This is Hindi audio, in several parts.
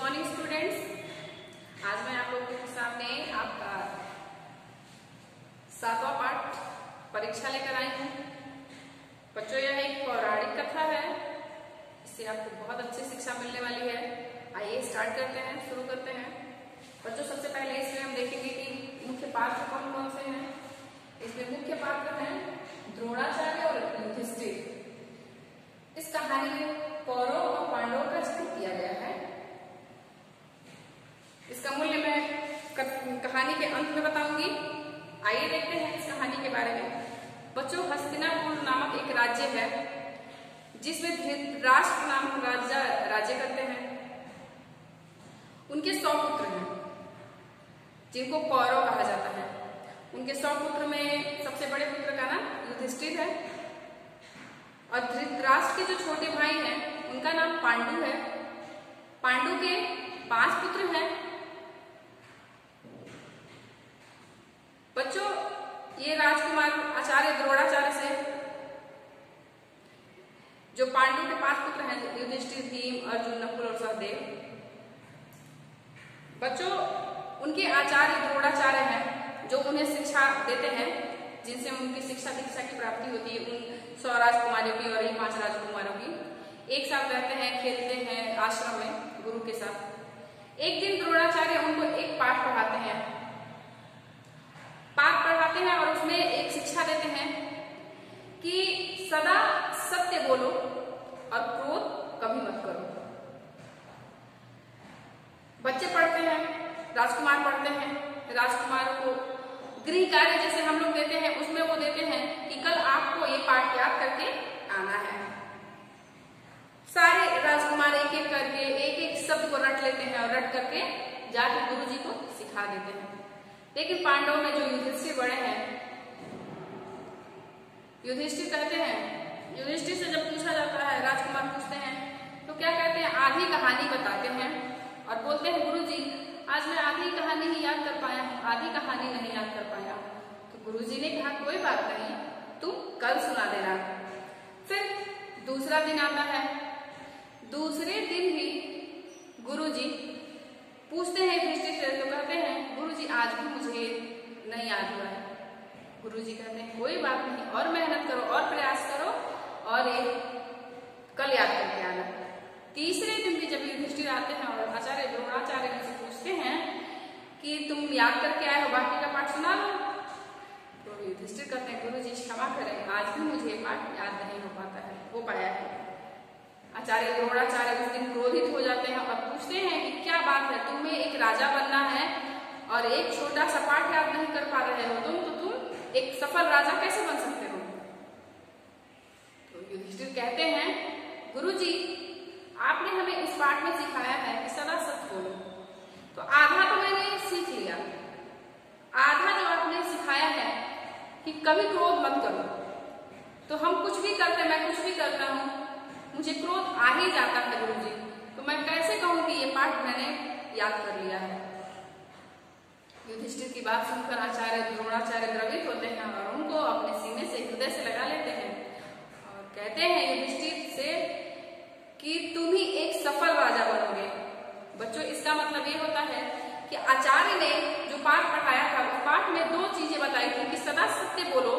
मॉर्निंग स्टूडेंट्स आज मैं आप लोगों के सामने आपका सातवां पाठ परीक्षा लेकर आई हूँ। बच्चों, यह एक पौराणिक कथा है। इससे आपको बहुत अच्छी शिक्षा मिलने वाली है। आइए स्टार्ट करते हैं, शुरू करते हैं। बच्चों, सबसे पहले इसमें हम देखेंगे कि मुख्य पात्र कौन कौन से हैं। इसमें मुख्य पात्र हैं द्रोणाचार्य और युधिष्ठिर इस कहानी में कौरव और पांडवों का ज़िक्र किया गया है इसका मूल्य मैं कहानी के अंत में बताऊँगी आइए देखते हैं इस कहानी के बारे में बच्चों हस्तिनापुर नामक एक राज्य है जिसमें धृतराष्ट्र नाम राजा राज्य करते हैं। उनके सौ पुत्र हैं, जिनको कौरव कहा जाता है। उनके सौ पुत्र में सबसे बड़े पुत्र का नाम युधिष्ठिर है। और धृतराष्ट्र के जो छोटे भाई हैं, उनका नाम पांडु है। पांडु के पाँच पुत्र हैं। बच्चों, ये राजकुमार आचार्य, द्रोणाचार्य से जो पांडु के पाँच पुत्र हैं, युधिष्ठिर, भीम, अर्जुन, नकुल और सहदेव। बच्चों, उनके आचार्य द्रोणाचार्य हैं, जो उन्हें शिक्षा देते हैं, जिनसे उनकी शिक्षा दीक्षा की प्राप्ति होती है, उन सौ राजकुमारों की और ये पाँच राजकुमारों की। एक साथ रहते हैं, खेलते हैं, आश्रम में, गुरु के साथ। एक दिन द्रोणाचार्य उनको एक पाठ पढ़ाते हैं पाठ पढ़ाते हैं और उसमें एक शिक्षा देते हैं कि सदा सत्य बोलो और क्रोध कभी मत करो बच्चे पढ़ते हैं राजकुमार पढ़ते हैं राजकुमारों को गृह कार्य जैसे हम लोग देते हैं, उसमें वो देते हैं कि कल आपको ये पाठ याद करके आना है। सारे राजकुमार एक एक करके एक एक शब्द को रट लेते हैं और रट करके जाकर गुरु जी को सिखा देते हैं। लेकिन पांडव में जो युधिष्ठिर बड़े हैं, युधिष्ठिर कहते हैं, युधिष्ठिर से जब पूछा जाता है, राजकुमार पूछते हैं तो क्या कहते हैं, आधी कहानी बताते हैं और बोलते हैं गुरु जी आज मैं आधी कहानी ही याद कर पाया हूँ आधी कहानी नहीं याद कर पाया। तो गुरु जी ने कहा, कोई बात नहीं तू कल सुना देना। फिर दूसरा दिन आता है। दूसरे दिन भी गुरु जी पूछते हैं, दृष्टि से तो कहते हैं गुरु जी आज भी मुझे नहीं याद हुआ है। गुरु जी कहते हैं, कोई बात नहीं, और मेहनत करो, और प्रयास करो, और ये कल याद तीसरे दिन भी जब युधिष्ठिर आते हैं और आचार्य द्रोणाचार्य से पूछते हैं कि तुम याद करके आए हो, बाकी का पाठ सुना लो। तो युधिष्ठिर कहते हैं गुरु जी क्षमा करें, आज भी मुझे पाठ याद नहीं हो पाता है, हो पाया है। आचार्य द्रोणाचार्य उस दिन क्रोधित हो जाते हैं और पूछते हैं कि क्या बात है, तुम्हें एक राजा बनना है और एक छोटा सा पाठ याद नहीं कर पा रहे हो तुम तो तुम एक सफल राजा कैसे बन सकते हो? तो युधिष्ठिर कहते हैं गुरु जी आपने हमें इस पाठ में सिखाया है कि सदा सच बोलो। तो आधा तो मैंने सीख लिया। आधा जो आपने सिखाया है कि कभी क्रोध मत करो। तो हम कुछ भी करते मैं कुछ भी करता हूँ, मुझे क्रोध आ ही जाता है गुरु जी तो मैं कैसे कहूँ कि ये पाठ मैंने याद कर लिया है? युधिष्ठिर की बात सुनकर आचार्य द्रोणाचार्य द्रवित होते हैं और उनको अपने सीने से हृदय से लगा लेते हैं और कहते हैं युधिष्ठिर से कि तुम ही एक सफल राजा बनोगे बच्चों इसका मतलब ये होता है कि आचार्य ने जो पाठ पढ़ाया था, उस पाठ में दो चीज़ें बताई थी कि सदा सत्य बोलो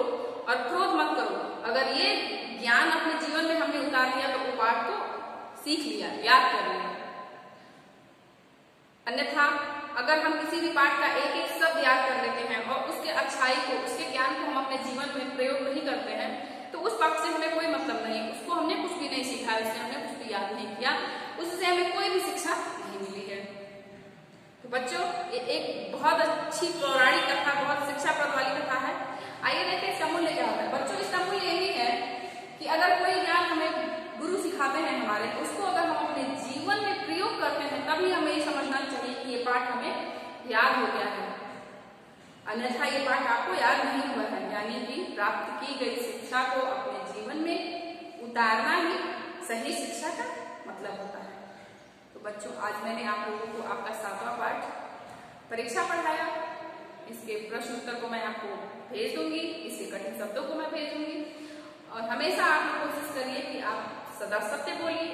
और क्रोध मत करो। अगर ये ज्ञान अपने जीवन में हमने उतार लिया तो वो पाठ को सीख लिया, याद कर लिया। अन्यथा, अगर हम किसी भी पाठ का एक एक शब्द याद कर लेते हैं और उसके अच्छाई को, उसके ज्ञान को हम अपने जीवन में प्रयोग नहीं करते हैं तो उस पाठ से हमें कोई मतलब नहीं। उसको हमने कुछ भी नहीं सीखा उससे हमने कुछ भी याद नहीं किया। उससे हमें कोई भी शिक्षा तो बच्चों, ये एक बहुत अच्छी पौराणिक कथा, बहुत शिक्षा शिक्षाप्रद वाली कथा है। आइए देखते इसका मूल्य क्या होता है बच्चों इसका मूल्य यही है कि अगर कोई ज्ञान हमें गुरु सिखाते हैं हमारे, उसको अगर हम अपने जीवन में प्रयोग करते हैं, तभी हमें ये समझना चाहिए कि ये पाठ हमें याद हो गया है। अन्यथा ये पाठ आपको याद नहीं हुआ है, यानी कि प्राप्त की गई शिक्षा को अपने जीवन में उतारना ही सही शिक्षा का मतलब होता है। बच्चों, आज मैंने आप लोगों को आपका सातवां पाठ परीक्षा पढ़ाया। इसके प्रश्न उत्तर को मैं आपको भेज दूँगी, इसके कठिन शब्दों को मैं भेज दूँगी। और हमेशा आप कोशिश करिए कि आप सदा सत्य बोलिए।